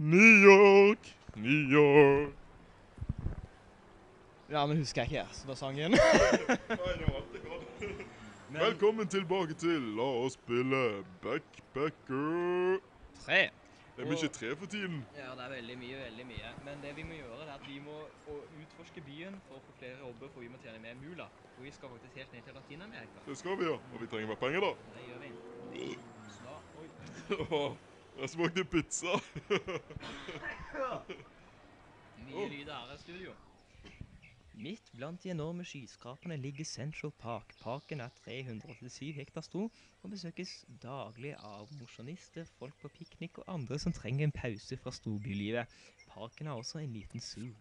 New York, New York. Ja, nå husker jeg ikke resten av sangen. Men Velkommen tilbake til La oss spille Backpacker. tre. Det er mye tre for tiden. Ja, det er veldig mye, veldig mye. Men det vi må gjøre, det er at vi må utforske byen for å få flere jobber, for vi må tjene mer mula. For vi skal faktisk helt ned til Latin-Amerika. Det skal vi, ja. Og vi trenger mer penger, da. Det gjør vi. Så da, oi. Jeg smakte pizza. Mye lyd her i studio. Midt blant de enorme skyskraperne ligger Central Park. Parken er 387 hektar stor og besøkes daglig av mosjonister, folk på piknik og andre som trenger en pause fra storbylivet. Parken har også en liten zoo.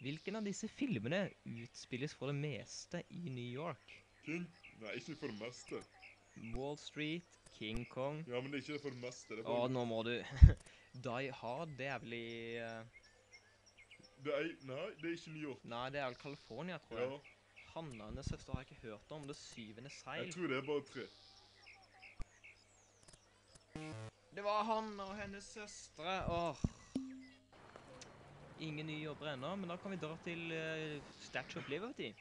Hvilken av disse filmene utspilles for det meste i New York? King? Nei, ikke for det meste. Wall Street, King Kong Ja, men det er ikke for det meste. Det Å, bare... nå må du Die Hard, det er vel i uh... Det er... Nei, det er ikke New York. Nei, det er vel California, tror jeg. Ja, Hanna og hennes søster har jeg ikke hørt om. Det syvende seil. jeg tror det er bare tre. Det var han og hennes søstre. Åh. Ingen nye jobber ennå, men da kan vi dra til uh, Statue of Liberty.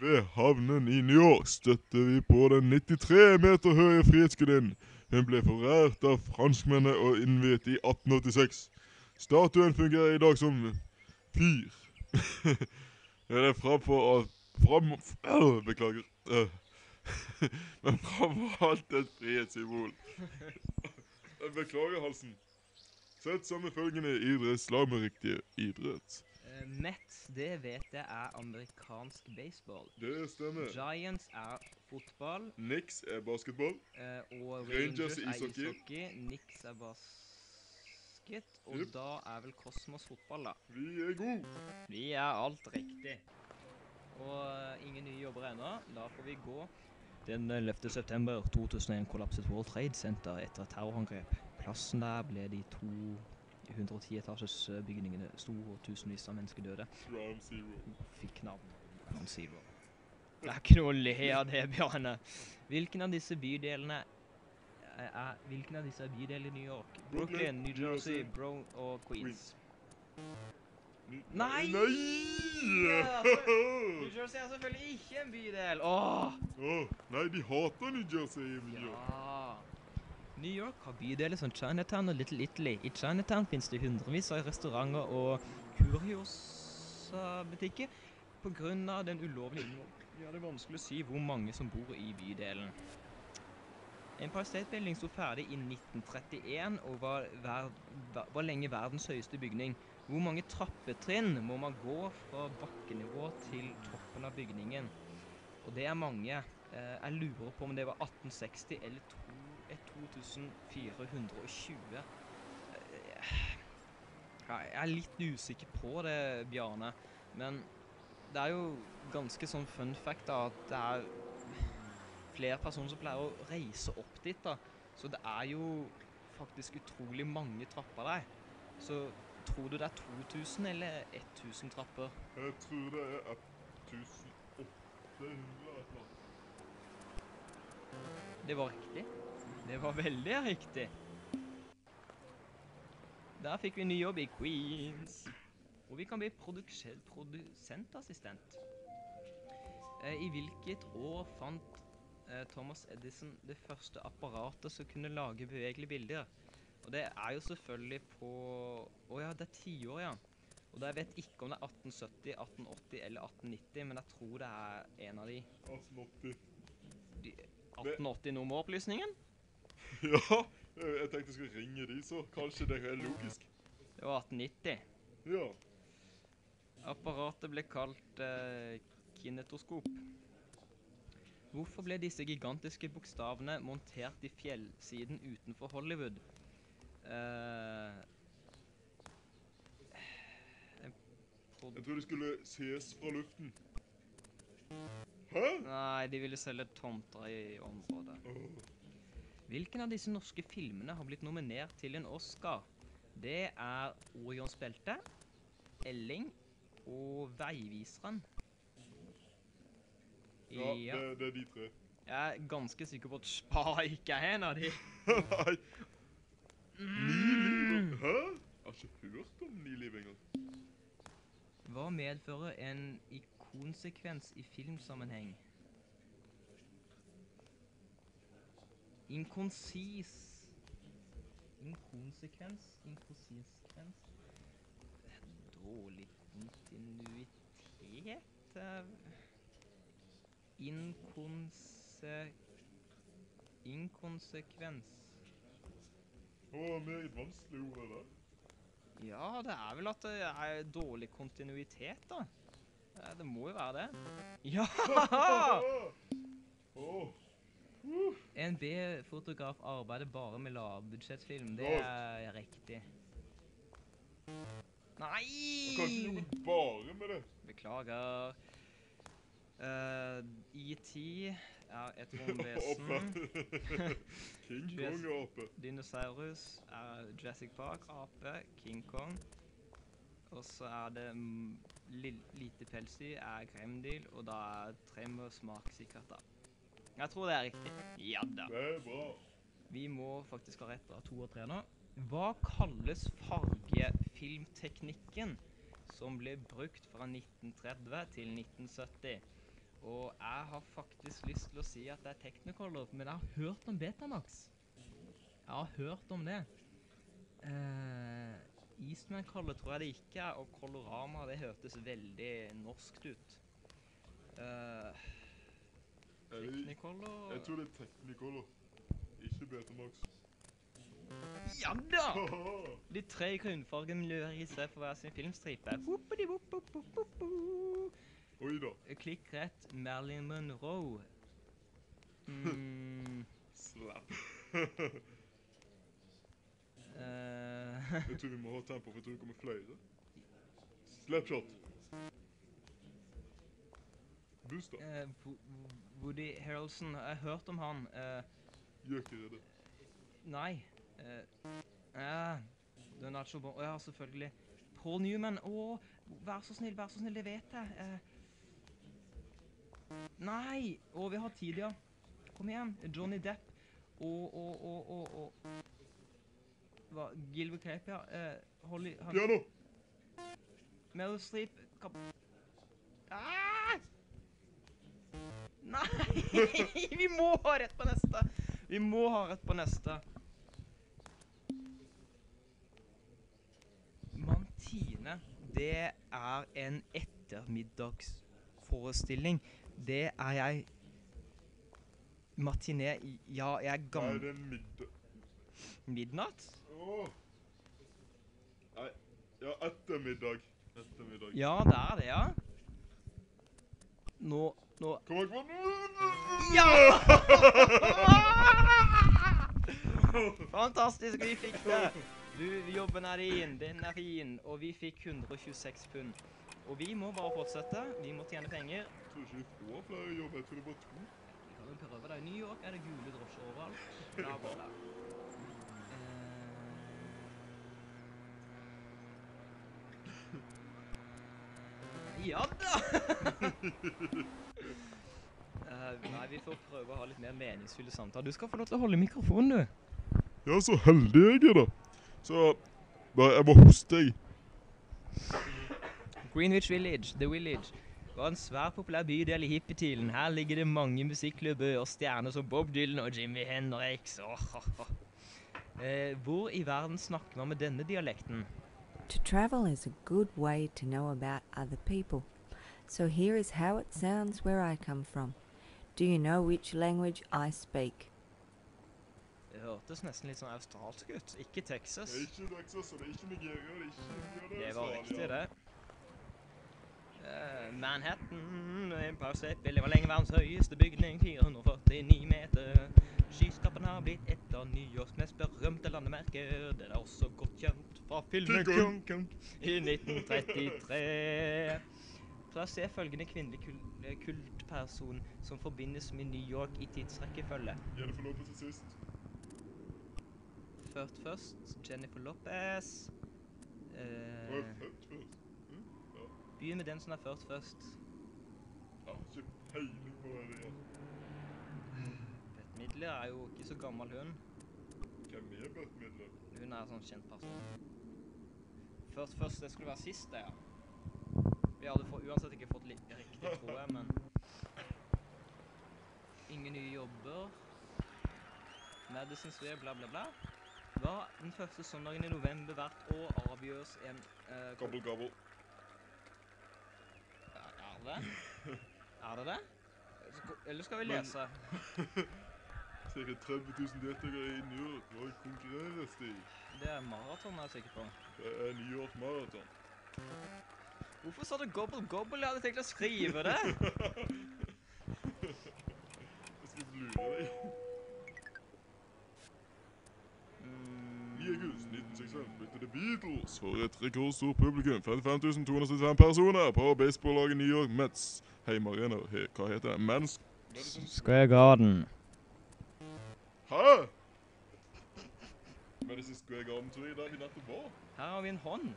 Ved havnen i New York støtter vi på den 93 meter høye Frihetsgudinnen. Hun ble forært av franskmennene og innviet i 1886. Statuen fungerer i dag som fyr. Den er framfor alt fram, øh, Beklager. Øh. Men framfor alt et frihetssymbol. Beklager halsen. Sett sammen følgende idrettslag med riktig idrett. Uh, Mets, det vet jeg er amerikansk baseball. Det stemmer. Giants er fotball. Knicks er basketball. eh, og Rangers Rangers, er er ishockey. ishockey. Nix er basket. Og yep. da er vel Kosmos fotball, da. Vi er gode. Vi er alt riktig. Og eh, ingen nye jobber ennå. Da får vi gå. Den 11. september 2001 kollapset World Trade Center etter et terrorangrep. Plassen der ble de to 110 etasjes eh, bygningene sto, og tusenvis av mennesker døde. Ground Zero. Fikk navn Ground Zero. Det er ikke noe å le av det, Bjarne. Hvilken av disse bydelene er, er Hvilken av disse er bydeler i New York? Brooklyn, New Jersey, Jersey, Bro og Queens. Nei! Nei! New Jersey er selvfølgelig ikke en bydel. Åh! Nei, de hater New Jersey. Ja. New York har bydeler som Chinatown og Little Italy. I Chinatown finnes det hundrevis av restauranter og kuriosabutikker av den ulovlige innvandringen. Ja, det vanskelig å si hvor mange som bor i bydelen. Empire State Building sto ferdig i 1931 og var, ver var lenge verdens høyeste bygning. Hvor mange trappetrinn må man gå fra bakkenivå til toppen av bygningen? Og det er mange. Eh, jeg lurer på om det var 1860 eller to, eh, 2420. Eh, jeg er litt usikker på det, Bjarne. Men det er jo ganske sånn fun fact da, at det er flere personer som pleier å reise opp dit. da. Så det er jo faktisk utrolig mange trapper der. Så tror du det er 2000 eller 1000 trapper? Jeg tror det er 1800 eller noe. Det var riktig. Det var veldig riktig. Der fikk vi ny jobb i Queens. Og vi kan bli produsentassistent. Eh, I hvilket år fant eh, Thomas Edison det første apparatet som kunne lage bevegelige bilder? Og det er jo selvfølgelig på Å ja, det er tiår, ja. Og da jeg vet ikke om det er 1870, 1880 eller 1890, men jeg tror det er en av de. 1880. de 1880 nummeropplysningen? Ja, jeg tenkte jeg skulle ringe de, så kanskje det er logisk. Det var 1890. Ja. Apparatet ble kalt eh, kinetoskop. Hvorfor ble disse gigantiske bokstavene montert i fjellsiden utenfor Hollywood? Eh, Jeg tror de skulle ses fra luften. Hæ? Nei, de ville selge tomter i området. Åh, Hvilken av disse norske filmene har blitt nominert til en Oscar? Det er Orions belte, Elling og Veiviseren. Ja, det, det er de tre. Jeg er ganske sikker på at Spa ikke er en av de. Nei. Liv. Hæ? ikke hørt om ni liv engang. Hva medfører en ikonsekvens i filmsammenheng? Inkonsis Inkonsekvens? Inkonsekvens? Dårlig kontinuitet? eh, Inkonse... Inkonsekvens. Å, meget vanskelig ord er det. Ja, det er vel at det er dårlig kontinuitet, da. Det må jo være det. Ja! Åh, En B-fotograf arbeider bare med lavbudsjettfilm. Det er riktig. han kan ikke Nei! jobbe bare med det. Beklager. Uh, ET er et romvesen. Ape. King Kong Kong-ape. Dinosaurus er Jurassic Park, ape, King Kong. Og så er det lite pelsdyr er Gremdil, og da er Tremor smak sikkert, da. Jeg tror det er riktig. Ja da. Det er bra. Vi må faktisk ha rett av to og tre nå. Hva kalles fargefilmteknikken som ble brukt fra 1930 til 1970? Og jeg har faktisk lyst til å si at det er Technicolor, men jeg har hørt om Betamax. Jeg har hørt om det. Uh, Eastman Color tror jeg det ikke er, og Colorama det hørtes veldig norskt ut. Uh, Technicolor jeg tror det er Technicolor, ikke Betamax. Ja da! De tre grunnfargemiljøer i seg for hver sin filmstripe. Oi da. Klikk rett Marilyn Monroe. Mm, Slapp. eh, Jeg tror vi må ha tempo, for jeg tror det kommer flere. Slapshot. Busta. eh, Wo- Woody Harrelson, jeg har hørt om han. Eh, Gjør ikke det. nei. Uh, uh, Natural Born ja, selvfølgelig. Paul Newman. Å, vær så snill, vær så snill, det vet jeg. Uh, nei! Å, vi har tid, ja. Kom igjen. Johnny Depp og og og og. Hva? Gilbert Cape, ja. Uh, Holly han, Piano! Meryl Streep kap... Ah! Nei! Vi må ha rett på neste! Vi må ha rett på neste. Mantine, det er en ettermiddagsforestilling. Det er jeg Matiné Ja, jeg er gammel Er det middag. Midnatt? Åh. Nei, ja, ettermiddag. Ettermiddag. Ja, det er det, ja. Nå Nå Kom igjen, på Ja! Fantastisk, vi fikk det. Du, jobben er din, den er fin, og vi fikk 126 pund. Og vi må bare fortsette. Vi må tjene penger. Jeg tror ikke vi har flere jobber, jeg tror det er bare to. Vi kan prøve det. I New York er det gule drosjer overalt. Bla, bla, bla. Ja da! uh, nei, vi får prøve å ha litt mer meningsfulle samtaler. Du skal få lov til å holde mikrofonen, du. Ja, så heldig jeg er da. Så, Nei, jeg må hoste jeg. Greenwich Village, The Village, var en svært populær bydel i hippietiden. Her ligger det mange musikklubber og stjerner som Bob Dylan og Jimmy Henriks. Åh, eh, hvor i verden snakker man med denne dialekten? To travel is a good way to know about other people. So here is how it sounds where I come from. Do you know which language I speak? Det hørtes nesten litt sånn australsk ut. Ikke Texas. Det er ikke Texas, og det er ikke Nigeria, det er ikke India, det er Det var riktig, det. Eh, Manhattan, Empire State Building var lenge verdens høyeste bygning, 449 meter. Skyskraperen har blitt et av New Yorks mest berømte landemerker. Den er også godt kjent fra filmen i 1933. Plasser følgende kvinnelige kul kultperson som forbindes med New York i tidsrekkefølge. Jennifer Lopez til sist. Ført først, Jennifer Lopez. Eh? Mm, ja. Begynn med den som er ført først. Jeg har ikke peiling på det det er. Bette Midler er jo ikke så gammel hun. Hvem er Bette Midler? Hun er sånn kjent person. Først, først det skulle være sist, det, ja. Vi hadde for, uansett ikke fått riktig, tror jeg, men Ingen nye jobber. Madison Square, bla, bla, bla. Hva den første søndagen i november hvert år avgjøres en uh, Gabbel, gabbel. Er er det det? Er det det? Eller skal vi lese? Cirka 30 000 deltakere i New York. Hva konkurreres de? Det er maraton, er jeg sikker på. Det er New York Marathon. Hvorfor står du gobble gobble? Jeg hadde tenkt å skrive det. Jeg skal lure deg. Mm, 9. august 1965 spilte The Beatles for et rekordstort publikum. 55.275 personer på baseballaget New York Mets. Heimarena. He, hva heter det? Mans... Square Garden. Madison jeg Garden tur i vi nettopp var. Her har vi en hånd.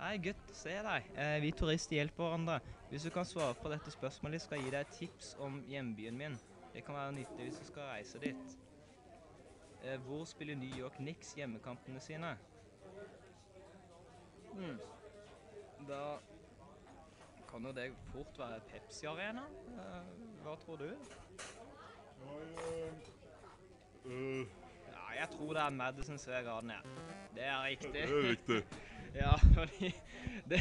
Hei, gutt. se deg. Eh, vi turister hjelper hverandre. Hvis du kan svare på dette spørsmålet, skal jeg gi deg et tips om hjembyen min. Det kan være nyttig hvis du skal reise dit. Eh, hvor spiller New York Knicks hjemmekampene sine? Hmm. Da kan jo det fort være Pepsi Arena. Eh, hva tror du? Nei, øh, øh, Ja, jeg tror det er Madison Square Garden, ja. Det er riktig. det er riktig. Ja, fordi det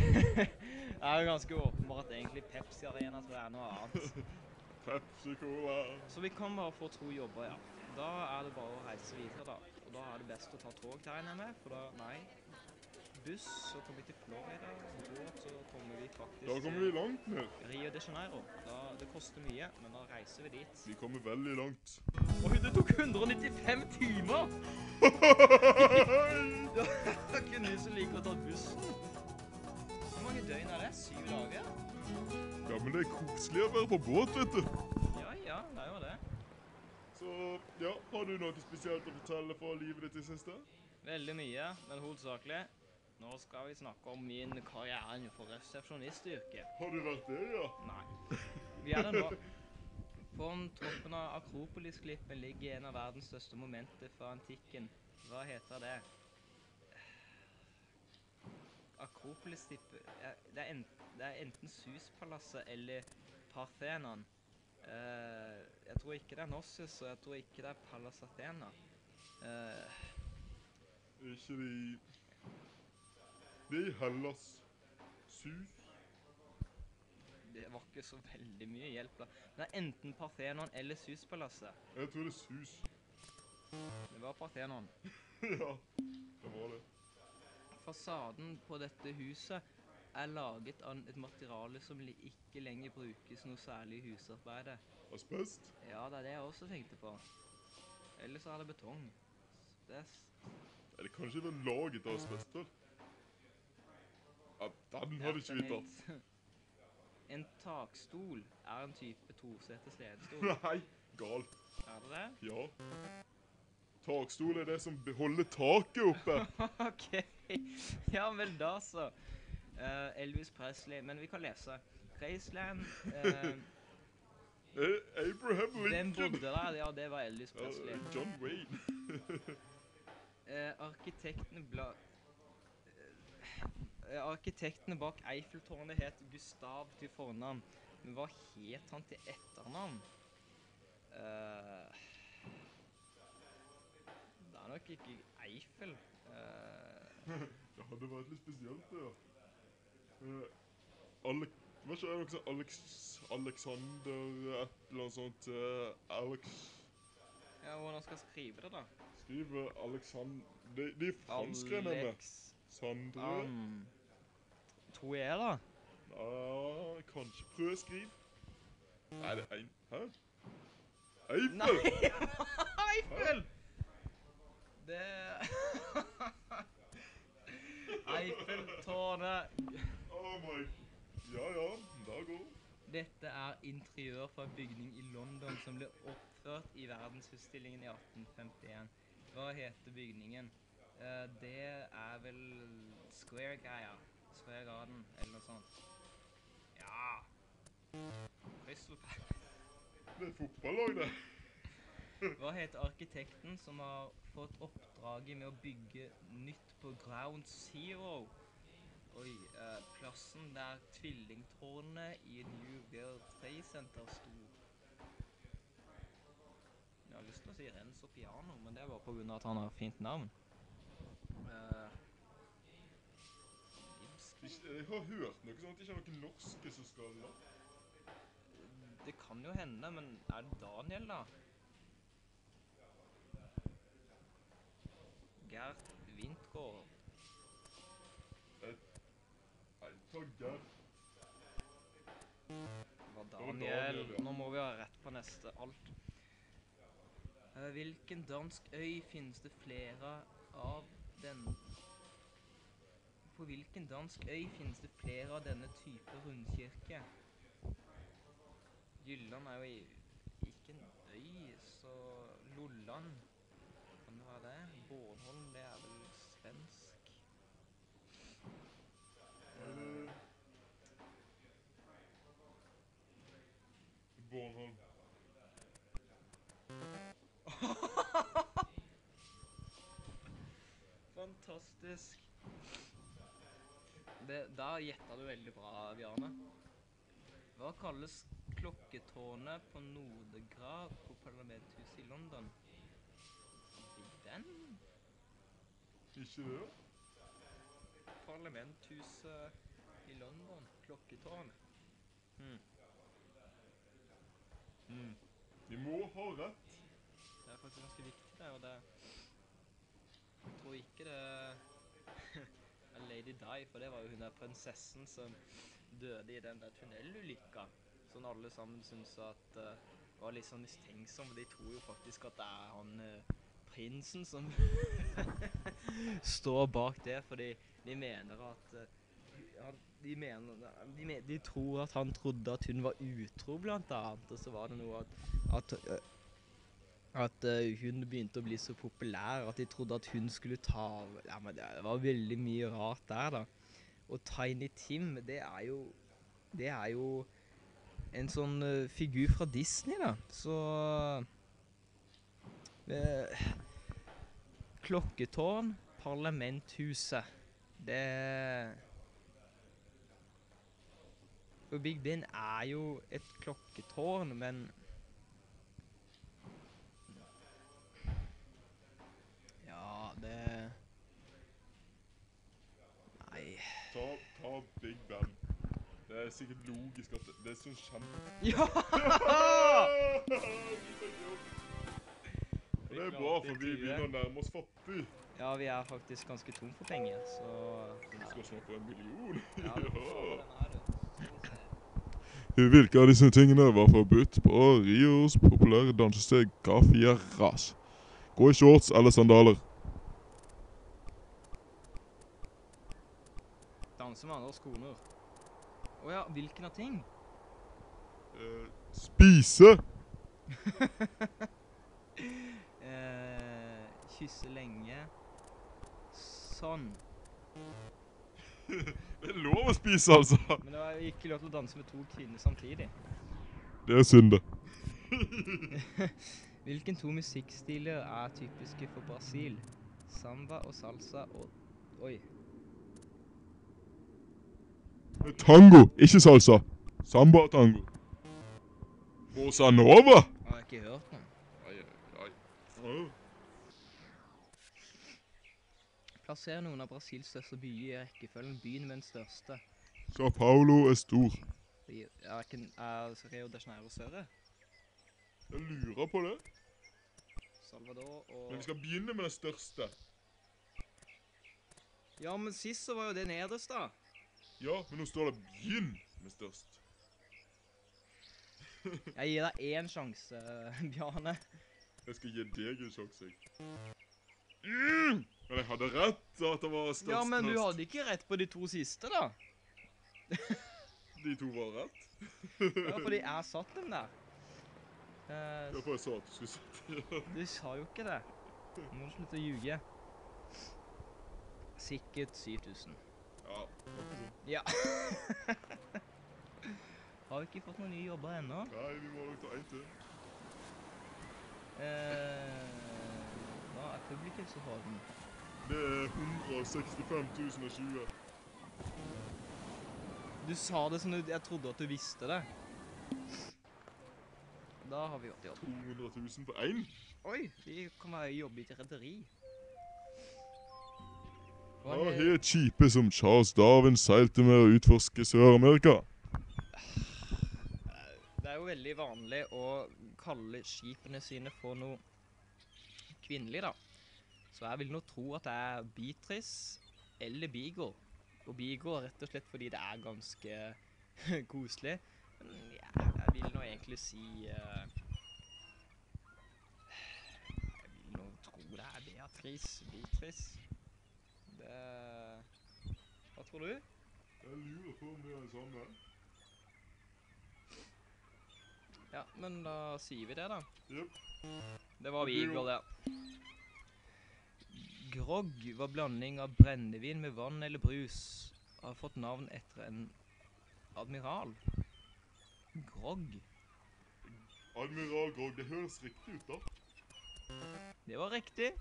er jo ganske åpenbart egentlig Pepsi Arena tror jeg er noe annet. Pepsi Cola. Så vi kan bare få to jobber, ja. Da er det bare å reise videre, da. Og da er det best å ta tog, regner jeg med, for da Nei. Buss, så kommer vi til Florida. Båt, så kommer vi faktisk Da kommer vi langt ned. Rio de Janeiro. Da, det koster mye, men da reiser vi dit. Vi kommer veldig langt. Oi, det tok 195 timer! Det var ikke ny som liker å ta bussen. Hvor mange døgn er det? Syv dager? Ja, men det er koselig å være på båt, vet du. Ja, ja, det er jo det. Så, ja, har du noe spesielt å fortelle fra livet ditt i siste? Veldig mye, men hovedsakelig. Nå skal vi snakke om min karriere innenfor resepsjonistyrket. Har du vært det, ja? Nei. Vi er det nå. På toppen av Akropolis-klippen ligger en av verdens største momenter fra antikken. Hva heter det? Akropolisklippet det, det er enten Suspalasset eller Parthenon. Eh, jeg tror ikke det er Nossus, og jeg tror ikke det er Pallas Athena. Eh, Ikke de... Det er i Hellas. Sus. det var ikke så veldig mye hjelp, da. Det er enten Parthenon eller Suspalasset. Jeg tror det er sus. Det var Parthenon. ja, det var det. Fasaden på dette huset er laget av et materiale som ikke lenger brukes noe særlig i husarbeidet. Asbest? Ja, det er det jeg også tenkte på. Ellers er det betong. Det er Er det kanskje laget av asbest, vel? Ja, den hadde ikke vi tatt. En takstol er en type toseters ledestol. Nei, gal. Er det det? Ja. Takstol er det som holder taket oppe. OK. Ja vel, da så. Uh, Elvis Presley. Men vi kan lese. Graceland uh, Eh, Abraham Hvem Den bodde der? Ja, det var Elvis Presley. Presley. John Wayne. uh, arkitektene bla... Eh, arkitektene bak Eiffeltårnet het Gustav til fornavn. Men hva het han til etternavn? Uh, det er nok ikke Eiffel. Uh, Det hadde vært litt spesielt, det, ja. Uh, Ale hva skjer noe sånn Alex Alexander et eller annet sånt uh, Alex ja, hvordan skal jeg skrive det, da? Skrive Alexander De, de franskgrenene. Alex Sandre. Er jeg, da. Ja, kanskje prøv å skrive. Er det er en Hæ? Nei, Eiffel! Eiffel! Det Eiffeltårnet. Oh my Ja, ja. Da går Dette er interiør fra en bygning i London som ble oppført i verdensutstillingen i 1851. Hva heter bygningen? Uh, det er vel Square-greia. Square Garden, eller noe sånt. Ja Crystal Palace. Det er fotballag, det. Hva heter arkitekten som har fått oppdraget med å bygge nytt på Ground Zero. Oi, eh, plassen der tvillingtårnet i New World Trade Center sto. Jeg har lyst til å si Renzo Piano, men det er grunn av at han har fint navn. Eh, Jeg har hørt noe det ikke noen norske som skal da. Det kan jo hende, men er det Daniel, da? Gert Wintgård. Nei, ta Gerd. Det var Daniel. Daniel. Nå må vi ha rett på neste alt. Eh, hvilken dansk øy finnes det flere av den På hvilken dansk øy finnes det flere av denne type rundkirke? Jylland er jo i, ikke en øy, så Lolland Kan det være det? Bornholm, det er vel svensk? Eh, Bornholm. Fantastisk. Det, der gjetta du veldig bra, Bjarne. Hva kalles klokketårnet på Nordegrav på Parlamenthuset i London? Den? Ikke det? Parlamenthuset i London. Klokketårn. Hmm. Mm. Vi må ha rett. Det er faktisk ganske viktig, det. Og det Jeg tror ikke det Lady Di, for det var jo hun der prinsessen som døde i den der tunnelulykka. Sånn alle sammen syns at uh, var litt sånn mistenksom, for de tror jo faktisk at det er han uh, prinsen som står bak det, fordi de mener at uh, de, mener, de, mener, de tror at han trodde at hun var utro, blant annet. Og så var det noe at, at at uh, hun begynte å bli så populær at de trodde at hun skulle ta av Ja, men det var veldig mye rart der, da. Og Tiny Tim, det er jo Det er jo en sånn uh, figur fra Disney, da. Så uh, Klokketårn, Parlamenthuset. Det Og Big Ben er jo et klokketårn, men Ja, det Nei Ta, ta Big Ben. Det er sikkert logisk at det, det er sånn kjempe... Ja! Det er bra, for vi begynner å nærme oss fattig. Ja, vi er faktisk ganske tom for penger, så Vi skal snart få en million. Ja. Hvilke av disse tingene var forbudt på Rios populære dansesteg Gafia Ras? Gå i shorts eller sandaler. Danse med andres koner. Å ja, hvilken av ting? Uh, spise! uh, kysse lenge. Sånn. Det er lov å spise, altså. Men det var ikke lov til å danse med to kvinner samtidig. Det er synd, det. Hvilken to musikkstiler er typiske for Brasil? Samba og salsa og Oi. Tango, ikke salsa. Samba-tango. Bossa Nova? Har jeg ikke hørt noe. Ai, ai, ai. Plasser noen av Brasils største byer i rekkefølgen. Byen med den største. Sa Paulo er stor. Er, ikke, Rio de Janeiro større? Jeg lurer på det. Salvador og Men vi skal begynne med den største. Ja, men sist så var jo det nederst, da. Ja, men nå står det 'begynn' med størst. Jeg gir deg én sjanse, Bjarne. Jeg skal gi deg en sjanse, jeg. Mm! Men jeg hadde rett da, at det var størst Ja, men du hadde ikke rett på de to siste, da. De to var rett. Ja, fordi jeg satt dem der. Uh, ja, for jeg sa at du skulle sitte ja. du sa jo ikke det. Nå må du slutte å ljuge. Sikkert 7000. ja. Har vi ikke fått noen nye jobber ennå? Nei, vi må nok ta en til. Eh, hva er publikumsrekorden? Det er 165 020. Du sa det som du, jeg trodde at du visste det. Da har vi gjort jobb. 200 000 på én? Oi, vi kan være jobbe i et rederi. Hva er- helt skipet som Charles Darwin seilte med å utforske Sør-Amerika. Det er jo veldig vanlig å kalle skipene sine for noe kvinnelig, da. Så jeg vil nå tro at det er Beatrice eller Beagle. Og Beagle rett og slett fordi det er ganske koselig. Men ja, jeg vil nå egentlig si uh, Jeg vil nå tro det er Beatrice. Beatrice. Det Hva tror du? Jeg lurer på om det er det samme. Ja, men da sier vi det, da. Jep. Det var vi, blir det. Grogg var blanding av brennevin med vann eller brus. Har fått navn etter en admiral. Grogg. Admiral Grog, det høres riktig ut, da. Det var riktig.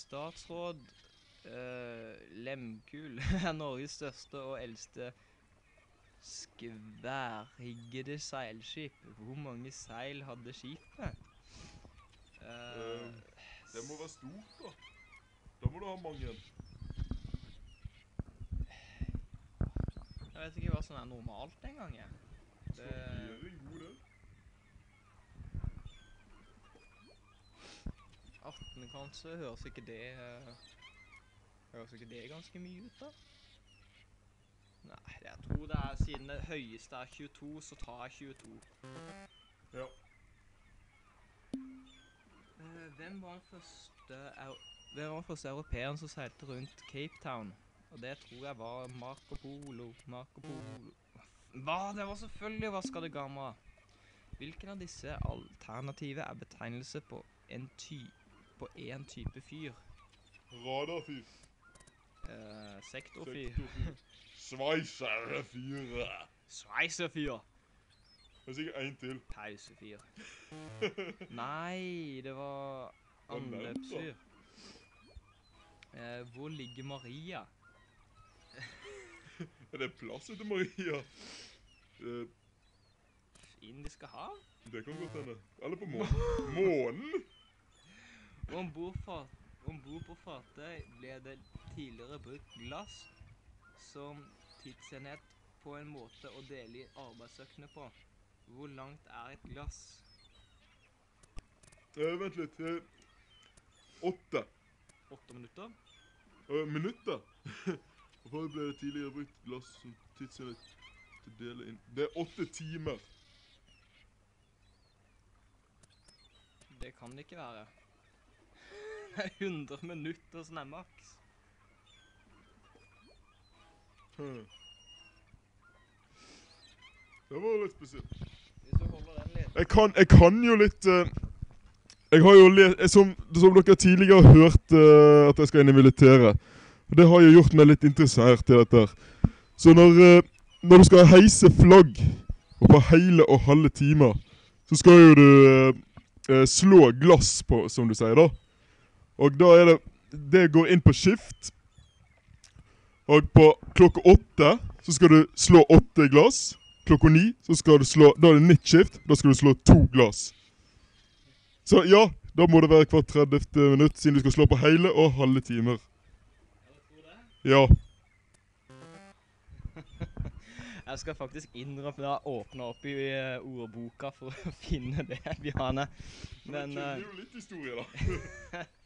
Statsråd uh, Lemkul er Norges største og eldste skværriggede seilskip. Hvor mange seil hadde skipet? Uh, Det må være stort, da. Da må du ha mange. Jeg vet ikke hva som er normalt engang, Det... Så Det, jo det 18 kanskje, høres ikke det eh, Høres ikke det ganske mye ut, da? Nei, jeg tror det er siden det høyeste er 22, så tar jeg 22. Ja. Eh, hvem var den første Hvem var den første europeeren som seilte rundt Cape Town? Og det tror jeg var Marco Polo. Marco Polo Hva? Det var selvfølgelig Vasca de Gama. Hvilken av disse alternative er betegnelse på en ty på én type fyr? Radarfyr. Eh, sektorfyr. Sektorfyr. Sveiserfyr. Sveiserfyr. Det er sikkert en til. Pausefyr. Nei, det var anløpsfyr. Eh, hvor ligger Maria? Er det plass til Maria? Eh, Indiske hav? det kan godt hende. Eller på månen. Månen? Om bord på fatet ble det tidligere brukt glass som tidsenhet på en måte å dele i arbeidsøkene på. Hvor langt er et glass? Eh, vent litt. Eh, åtte. Åtte minutter? Eh, minutter. Hvorfor ble det tidligere brukt glass som tidsenhet til å dele inn Det er åtte timer. Det kan det ikke være. Det er 100 minutter som er maks. Hmm. Det var litt spesielt. Litt Jeg kan, jeg kan jo litt uh, Jeg har jo lest som, som dere tidligere har hørt uh, at jeg skal inn i militæret. Det har jo gjort meg litt interessert i dette. her. Så når, uh, når du skal heise flagg, og på hele og halve timer, så skal jo du slå glass på, som du sier, da. Og da er det Det går inn på skift. Og på klokka åtte så skal du slå åtte glass. Klokka ni så skal du slå Da er det nytt skift. Da skal du slå to glass. Så ja, da må det være hvert 30. minutt, siden du skal slå på hele og halve timer. Ja. Jeg skal faktisk innrømme at jeg åpna opp i eh, ordboka for å finne det, Bjarne. Men det eh, er jo litt historie, da.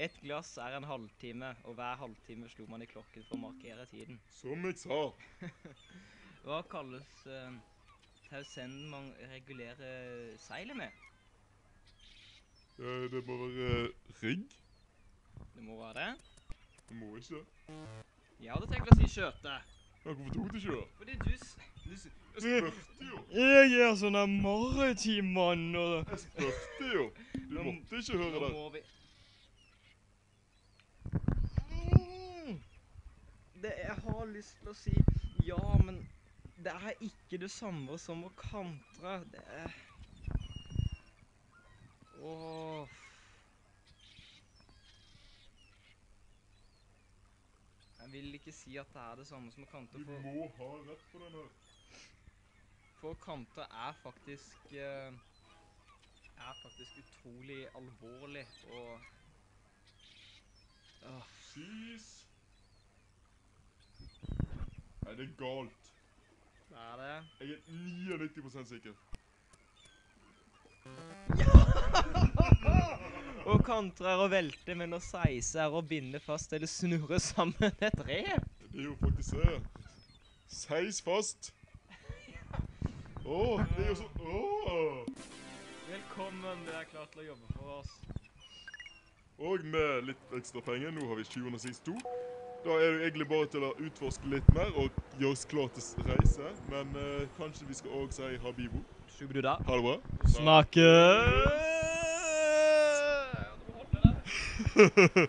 ett glass er en halvtime, og hver halvtime slo man i klokken for å markere tiden. Som jeg sa. Hva kalles uh, tausenden man regulerer seilet med? Eh, det må være rigg. Det må være det. Det må ikke. Jeg hadde tenkt å si skjøte. Ja, hvorfor tok du ikke det? Fordi du, s- du s- Jeg spurte jo. Jeg er sånn en maritim mann, og Jeg spurte jo. Du Nå- måtte ikke høre Nå det. må vi det, jeg har lyst til å si ja, men det er ikke det samme som å kantre. Det er Åh. Jeg vil ikke si at det er det samme som å kantre. Du må ha rett på den her. For kanter er faktisk eh, er faktisk utrolig alvorlig og Sis! Nei, det er galt. det er det. Jeg er 99 sikker. Å kantre er å velte, men å seise er å binde fast eller snurre sammen et rev. Det er jo faktisk det. Seis fast. Å, det er jo sånn Å! Velkommen, du er klar til å jobbe for oss. Og med litt ekstra penger, nå har vi 762. Da er det egentlig bare til å utforske litt mer og gjøre oss klar til reise. Men eh, kanskje vi skal òg si habibo. Shubruda. Ha det bra. Snakkes!